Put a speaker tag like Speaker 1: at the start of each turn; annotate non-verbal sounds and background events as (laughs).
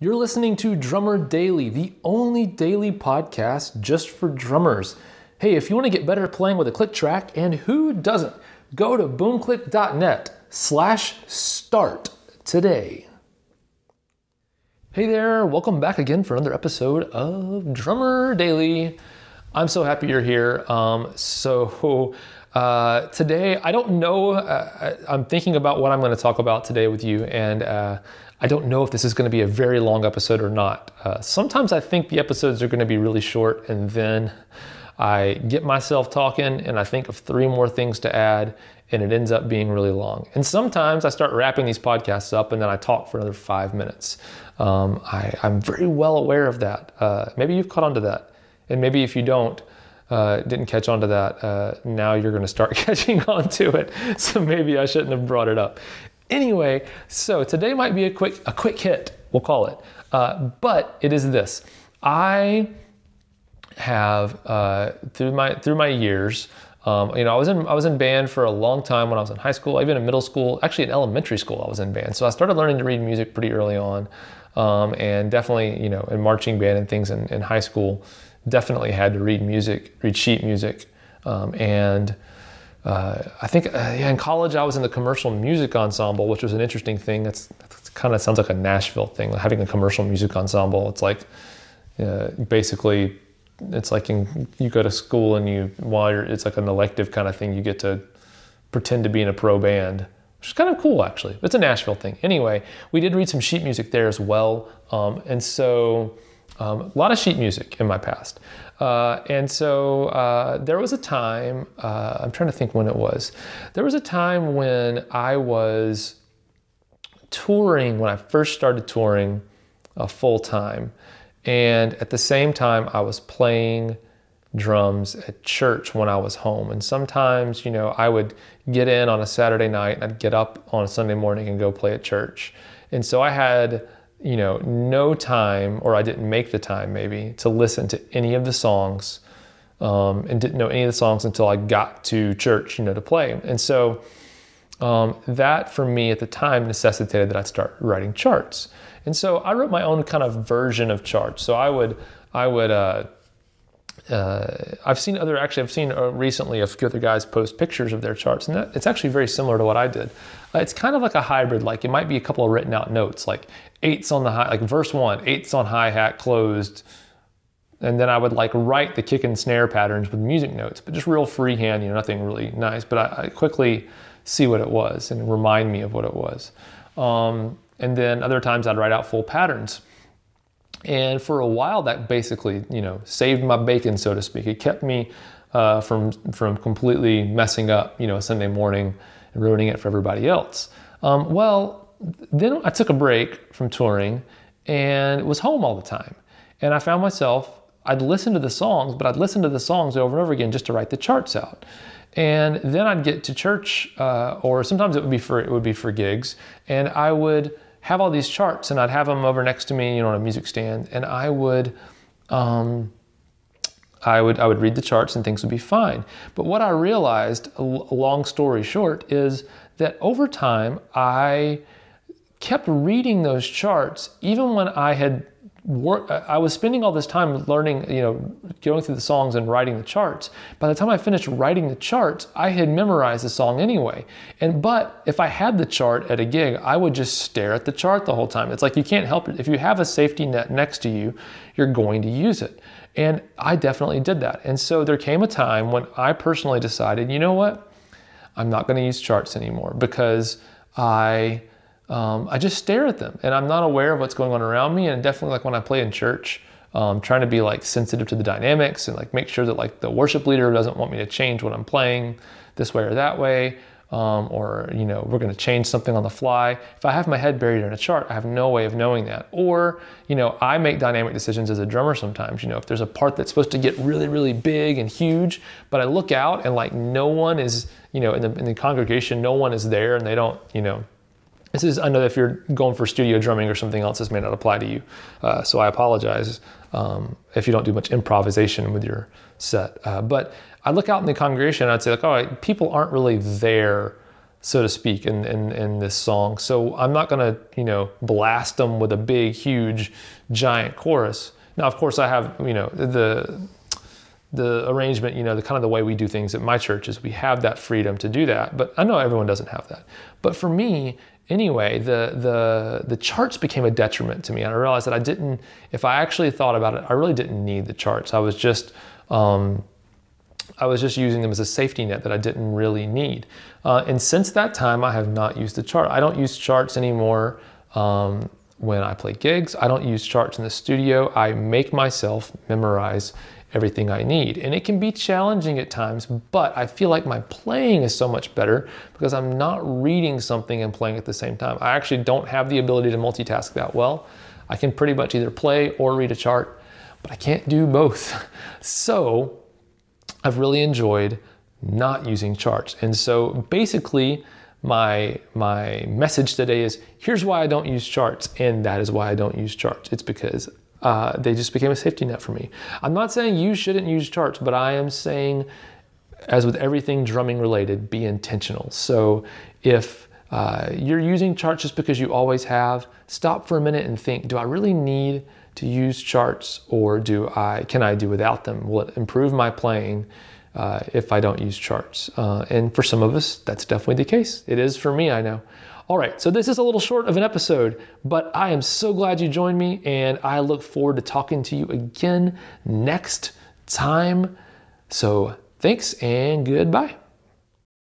Speaker 1: You're listening to Drummer Daily, the only daily podcast just for drummers. Hey, if you want to get better at playing with a click track, and who doesn't, go to boomclick.net slash start today. Hey there, welcome back again for another episode of Drummer Daily. I'm so happy you're here. Um, so uh, today, I don't know, uh, I'm thinking about what I'm going to talk about today with you, and uh, I don't know if this is going to be a very long episode or not. Uh, sometimes I think the episodes are going to be really short, and then I get myself talking and I think of three more things to add, and it ends up being really long. And sometimes I start wrapping these podcasts up and then I talk for another five minutes. Um, I, am very well aware of that. Uh, maybe you've caught on to that. And maybe if you don't, uh, didn't catch on to that, uh, now you're going to start (laughs) catching on to it. So maybe I shouldn't have brought it up. Anyway, so today might be a quick a quick hit, we'll call it. Uh, but it is this: I have uh, through my through my years. Um, you know, I was in I was in band for a long time when I was in high school, even in middle school. Actually, in elementary school, I was in band. So I started learning to read music pretty early on, um, and definitely, you know, in marching band and things in, in high school, definitely had to read music, read sheet music, um, and uh, I think uh, yeah, in college I was in the commercial music ensemble, which was an interesting thing. That's, that's kind of sounds like a Nashville thing, having a commercial music ensemble. It's like uh, basically it's like in, you go to school and you while you're it's like an elective kind of thing. You get to pretend to be in a pro band, which is kind of cool actually. It's a Nashville thing. Anyway, we did read some sheet music there as well, um, and so um, a lot of sheet music in my past. Uh, and so uh, there was a time, uh, I'm trying to think when it was. There was a time when I was touring, when I first started touring uh, full time. And at the same time, I was playing drums at church when I was home. And sometimes, you know, I would get in on a Saturday night and I'd get up on a Sunday morning and go play at church. And so I had you know, no time, or I didn't make the time maybe to listen to any of the songs, um, and didn't know any of the songs until I got to church, you know, to play. And so um, that for me at the time necessitated that I'd start writing charts. And so I wrote my own kind of version of charts. So I would, I would. Uh, uh, I've seen other actually I've seen uh, recently a few other guys post pictures of their charts and that, it's actually very similar to what I did. Uh, it's kind of like a hybrid like it might be a couple of written out notes like eights on the high like verse one, eights on hi-hat closed and then I would like write the kick and snare patterns with music notes but just real freehand you know nothing really nice but I, I quickly see what it was and remind me of what it was. Um, and then other times I'd write out full patterns and for a while, that basically, you know, saved my bacon, so to speak. It kept me uh, from from completely messing up, you know, a Sunday morning and ruining it for everybody else. Um, well, then I took a break from touring and was home all the time. And I found myself, I'd listen to the songs, but I'd listen to the songs over and over again just to write the charts out. And then I'd get to church, uh, or sometimes it would be for it would be for gigs, and I would have all these charts and I'd have them over next to me, you know, on a music stand, and I would, um, I would, I would read the charts and things would be fine. But what I realized, long story short, is that over time I kept reading those charts even when I had work uh, i was spending all this time learning you know going through the songs and writing the charts. By the time i finished writing the charts i had memorized the song anyway. And but if i had the chart at a gig i would just stare at the chart the whole time. It's like you can't help it. If you have a safety net next to you you're going to use it. And i definitely did that. And so there came a time when i personally decided you know what? I'm not going to use charts anymore because i um, I just stare at them and I'm not aware of what's going on around me. And definitely, like when I play in church, um, trying to be like sensitive to the dynamics and like make sure that like the worship leader doesn't want me to change what I'm playing this way or that way. Um, or you know we're going to change something on the fly if i have my head buried in a chart i have no way of knowing that or you know i make dynamic decisions as a drummer sometimes you know if there's a part that's supposed to get really really big and huge but i look out and like no one is you know in the, in the congregation no one is there and they don't you know this is, I know if you're going for studio drumming or something else, this may not apply to you. Uh, so I apologize um, if you don't do much improvisation with your set. Uh, but I look out in the congregation and I'd say, like, all right, people aren't really there so to speak, in, in, in this song. So I'm not gonna, you know, blast them with a big, huge, giant chorus. Now, of course, I have, you know, the the arrangement, you know, the kind of the way we do things at my church is we have that freedom to do that. But I know everyone doesn't have that. But for me, anyway, the the the charts became a detriment to me. And I realized that I didn't, if I actually thought about it, I really didn't need the charts. I was just um, I was just using them as a safety net that I didn't really need. Uh, and since that time, I have not used the chart. I don't use charts anymore um, when I play gigs. I don't use charts in the studio. I make myself memorize everything I need. And it can be challenging at times, but I feel like my playing is so much better because I'm not reading something and playing at the same time. I actually don't have the ability to multitask that well. I can pretty much either play or read a chart, but I can't do both. (laughs) So I've really enjoyed not using charts. And so basically, my my message today is here's why I don't use charts, and that is why I don't use charts. It's because uh, they just became a safety net for me. I'm not saying you shouldn't use charts, but I am saying, as with everything drumming related, be intentional. So if uh, you're using charts just because you always have, stop for a minute and think: Do I really need to use charts, or do I can I do without them? Will it improve my playing uh, if I don't use charts? Uh, and for some of us, that's definitely the case. It is for me, I know. All right, so this is a little short of an episode, but I am so glad you joined me, and I look forward to talking to you again next time. So thanks and goodbye.